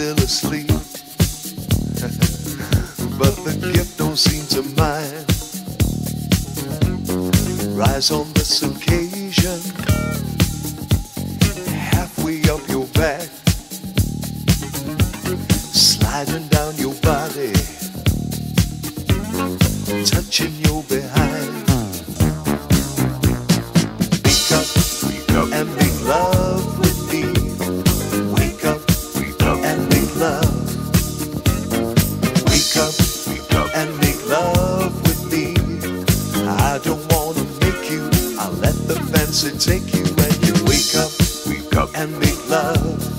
still asleep. but the gift don't seem to mind. Rise on the suitcase. sense to take you when you wake up, wake up and make love.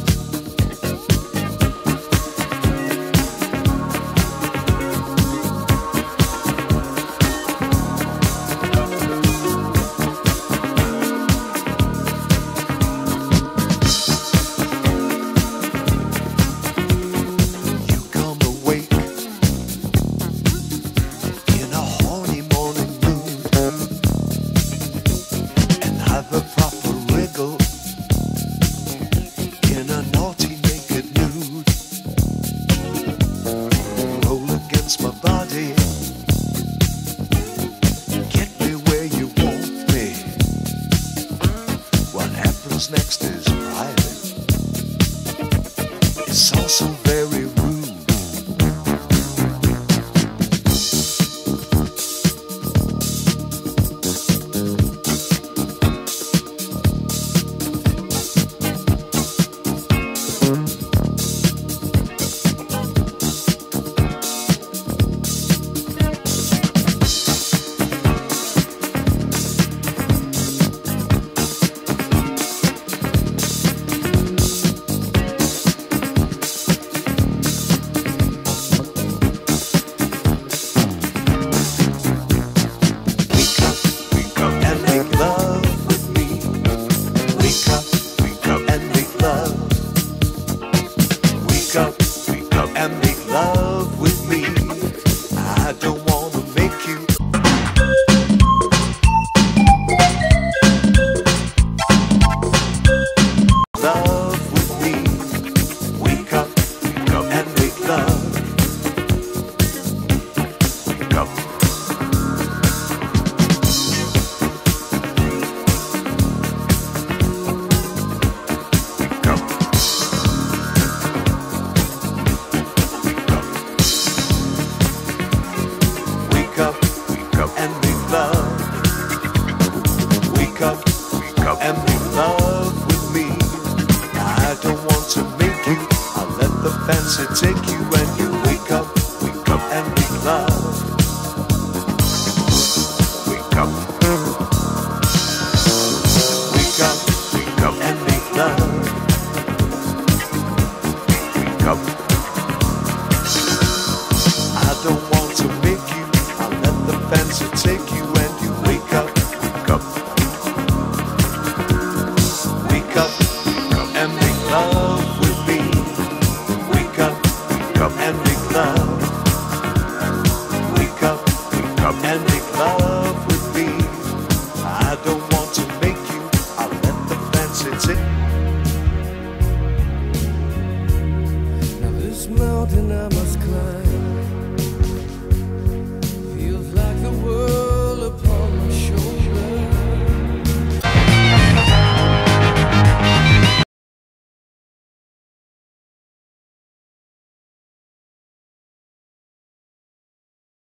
Next is private. me. up.